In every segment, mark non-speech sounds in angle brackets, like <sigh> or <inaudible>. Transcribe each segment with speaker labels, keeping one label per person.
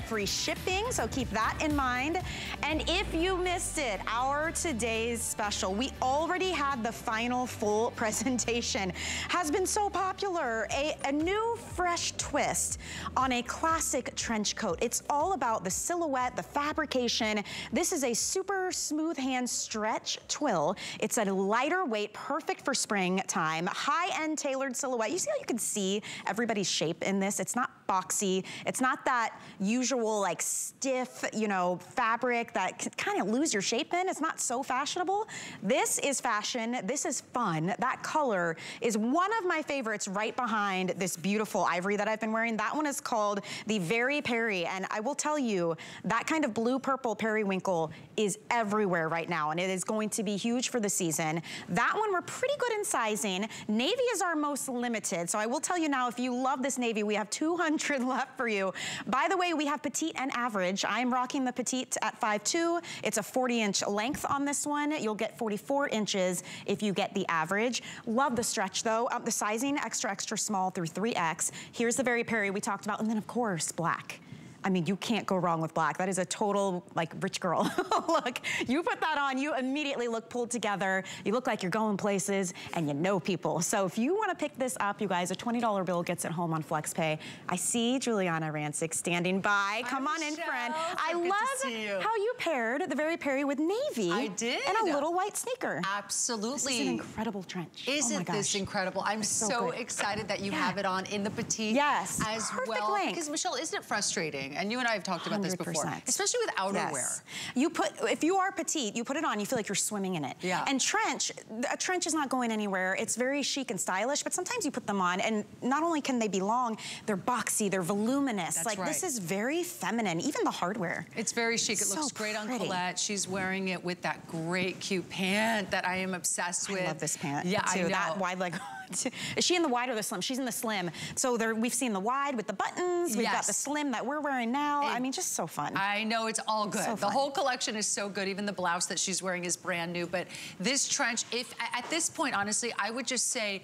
Speaker 1: free shipping, so keep that in mind. And if you missed it, our today's special, we already had the final full <laughs> presentation, has been so popular. A, a new fresh twist on a classic trench coat. It's all about the silhouette, the fabrication. This is a super smooth hand stretch twill. It's a lighter weight, perfect for springtime, high-end tailored silhouette. You see how you can see everybody's shape in this? It's not boxy. It's not that usual like stiff, you know, fabric that can kind of lose your shape in. It's not so fashionable. This is fashion. This is fun. That color is one of my favorites right behind this beautiful ivory that I've been wearing. That one is called the Very Peri. And I will tell you, that kind of blue purple periwinkle is everywhere right now. And it is going to be huge for the season. That one we're pretty good in sizing. Navy is our most limited. So I will tell you now, if you love this navy, we have 200 <laughs> left for you. By the way, we have petite and average. I'm rocking the petite at 5'2". It's a 40 inch length on this one. You'll get 44 inches if you get the average. Love the stretch though. Um, the sizing, extra, extra small through 3X. Here's the very Peri we talked about. And then of course, black. I mean, you can't go wrong with black. That is a total, like, rich girl <laughs> look. You put that on, you immediately look pulled together. You look like you're going places and you know people. So if you wanna pick this up, you guys, a $20 bill gets it home on FlexPay. I see Giuliana Rancic standing by. Come
Speaker 2: Hi,
Speaker 1: on
Speaker 2: Michelle.
Speaker 1: in, friend.
Speaker 2: So
Speaker 1: I love
Speaker 2: you.
Speaker 1: how you paired the very Peri with navy.
Speaker 2: I did.
Speaker 1: And a little white sneaker.
Speaker 2: Absolutely.
Speaker 1: This is an incredible trench.
Speaker 2: Oh isn't
Speaker 1: oh
Speaker 2: this incredible? I'm so,
Speaker 1: so
Speaker 2: excited that you
Speaker 1: Yeah.
Speaker 2: have it on in the petite
Speaker 1: Yes,
Speaker 2: as
Speaker 1: perfect
Speaker 2: well.
Speaker 1: length.
Speaker 2: Because Michelle, isn't it frustrating? And you and I have talked about this before, especially with outerwear.
Speaker 1: Yes. You put, if you are petite, you put it on, you feel like you're swimming in it.
Speaker 2: Yeah.
Speaker 1: And trench, a trench is not going anywhere. It's very chic and stylish, but sometimes you put them on and not only can they be long, they're boxy, they're voluminous.
Speaker 2: That's
Speaker 1: like
Speaker 2: right.
Speaker 1: this is very feminine, even the hardware.
Speaker 2: It's very chic. It
Speaker 1: So
Speaker 2: looks great on. Colette. She's wearing it with that great, cute pant that I am obsessed with.
Speaker 1: I love this pant
Speaker 2: Yeah,
Speaker 1: too.
Speaker 2: I know.
Speaker 1: That wide leg. <laughs> is she in the wide or the slim? She's in the slim. So there, we've seen the wide with the buttons. We've got the slim that we're wearing now. I mean, just so fun.
Speaker 2: I know it's all good.
Speaker 1: So
Speaker 2: the whole collection is so good. Even the blouse that she's wearing is brand new. But this trench, if at this point, honestly, I would just say,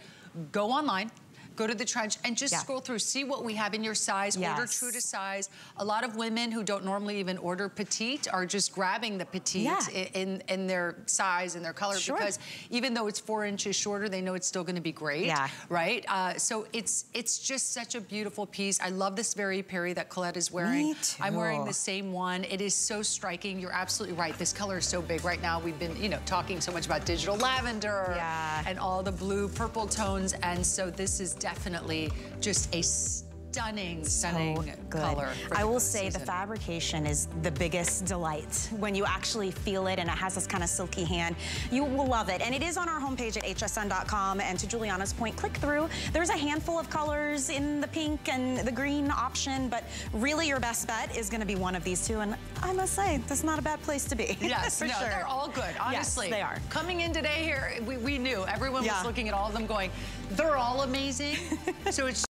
Speaker 2: go online. Go to the trench and just
Speaker 1: Yeah.
Speaker 2: scroll through, see what we have in your size, order true to size. A lot of women who don't normally even order petite are just grabbing the petite
Speaker 1: Yeah.
Speaker 2: in, in their size and their color
Speaker 1: Sure.
Speaker 2: because even though it's four inches shorter, they know it's still gonna be great,
Speaker 1: Yeah.
Speaker 2: right? Uh, so it's it's just such a beautiful piece. I love this very Peri that Colette is wearing.
Speaker 1: Me too.
Speaker 2: I'm wearing the same one. It is so striking. You're absolutely right. This color is so big right now. We've been, you know, talking so much about digital lavender
Speaker 1: Yeah.
Speaker 2: and all the blue purple tones. And so this is definitely just a stunning, stunning
Speaker 1: so
Speaker 2: color.
Speaker 1: I will say the fabrication is the biggest delight. When you actually feel it and it has this kind of silky hand, you will love it. And it is on our homepage at hsn.com. And to Giuliana's point, click through. There's a handful of colors in the pink and the green option, but really your best bet is gonna be one of these two. And I must say, that's not a bad place to be. <laughs>
Speaker 2: Yes,
Speaker 1: For
Speaker 2: no,
Speaker 1: sure.
Speaker 2: they're all good, honestly.
Speaker 1: Yes, they are.
Speaker 2: Coming in today here, we, we knew. Everyone
Speaker 1: Yeah.
Speaker 2: was looking at all of them going, they're all amazing. <laughs> so it's